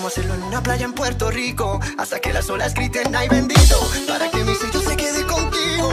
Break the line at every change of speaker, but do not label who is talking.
Vamos hacerlo en una playa en Puerto Rico. Hasta que las olas griten, ay bendito Para que mi sello se quede contigo.